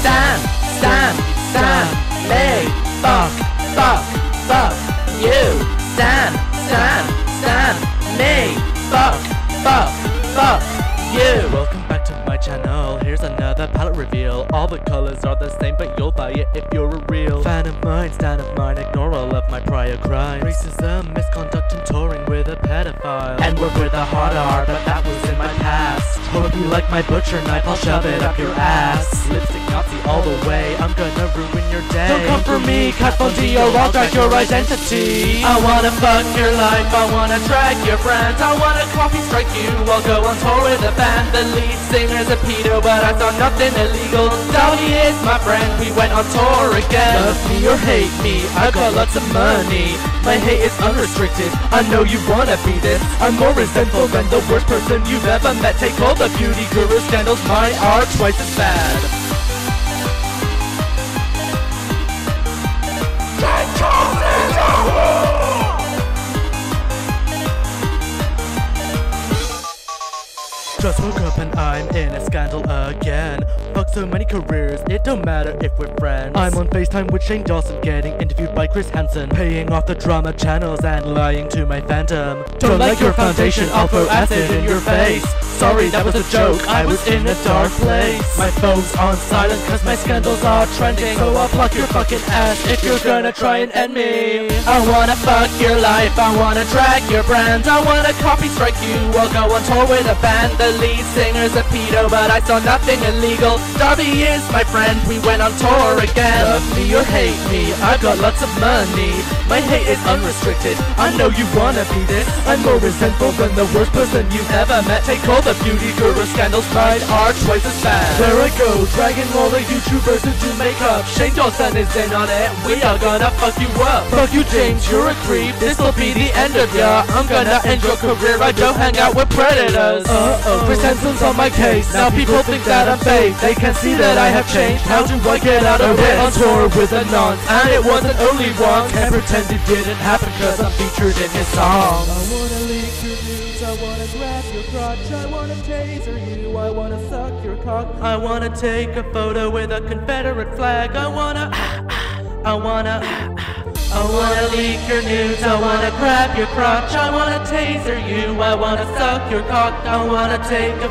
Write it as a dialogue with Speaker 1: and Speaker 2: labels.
Speaker 1: Stan, Stan, Stan, me, fuck, fuck, fuck you. Stan, Stan, Stan, me, fuck, fuck, fuck you.
Speaker 2: Welcome back to my channel. Here's another palette reveal. All the colors are the same, but you'll buy it if you're a real fan of mine. Stand of mine, ignore all of my prior crimes. Racism, misconduct, and touring with a pedophile. And work with a hot R, but that was in my Hope you like my butcher knife, I'll shove it up your ass. Lipstick Nazi all the way, I'm gonna ruin your day. Don't come for me, cut D, I'll drag your identity.
Speaker 1: I wanna fuck your life, I wanna drag your friends, I wanna copy strike you, I'll go on tour with a band. The lead singer's a pedo, but I saw nothing illegal. Dahvie is my friend, we went on tour again.
Speaker 2: Love me or hate me, I got lots of money. My hate is unrestricted, I know you wanna be this. I'm more resentful than the worst person you've ever met. Take all the beauty guru scandals, mine are twice as bad. Just woke up and I'm in a scandal again. Fuck so many careers, it don't matter if we're friends. I'm on FaceTime with Shane Dawson, getting interviewed by Chris Hansen, paying off the drama channels and lying to my phantom. Don't like your foundation, I'll throw acid in your face. Sorry, that was a joke, I was in a dark place. My phone's on silent cause my scandals are trending. So I'll block your fucking ass if you're gonna try and end me.
Speaker 1: I wanna fuck your life, I wanna drag your brand, I wanna copy strike you, I'll go on tour with a band. The lead singer's a pedo, but I saw nothing illegal. Dahvie is my friend, we went on tour again.
Speaker 2: Love me or hate me, I've got lots of money. My hate is unrestricted, I know you wanna be this. I'm more resentful than the worst person you've ever met. Take all the beauty guru scandals, mine are twice as bad. There I go, dragging all the YouTubers into makeup. Shane Dawson is in on it, we are gonna fuck you up. Fuck you, James, you're a creep. This'll be the end of ya. I'm gonna end your career, I don't hang out with predators. Uh oh, Hansen's on my case. Now people think that I'm fake. They can see that I have changed. How do I get out of it? On tour with a nonce, and it wasn't only one Can't pretend it didn't happen, cause I'm featured in his song.
Speaker 3: I wanna leak your nudes, I wanna grab your crotch, I wanna taser you, I wanna suck your cock.
Speaker 2: I wanna take a photo with a Confederate flag. I wanna, I wanna, I wanna leak your nudes. I wanna grab your crotch. I wanna taser you. I wanna suck your cock. I wanna take a